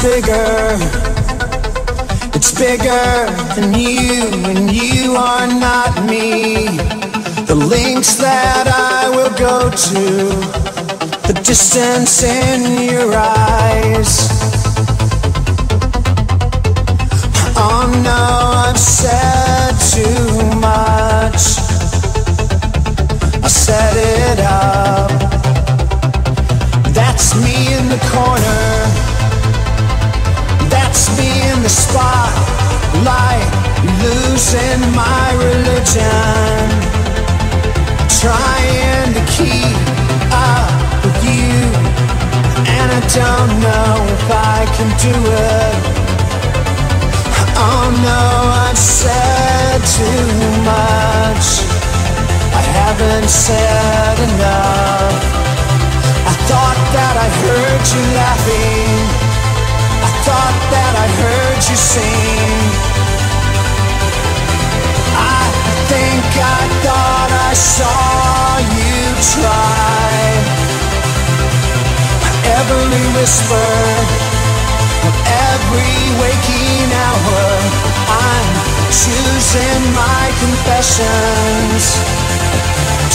bigger. It's bigger than you, and you are not me. The links that I will go to, the distance in your eyes. Losing my religion. Trying to keep up with you. And I don't know if I can do it. Oh no, I've said too much. I haven't said enough. I thought that I heard you laughing. I thought that I heard you sing. Every whisper of every waking hour, I'm choosing my confessions,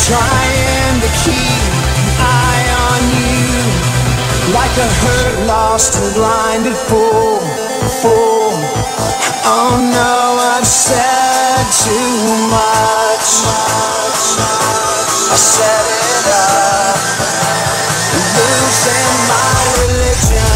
trying to keep an eye on you, like a hurt, lost, and blinded fool, fool. Oh no, I've said too much. and my religion.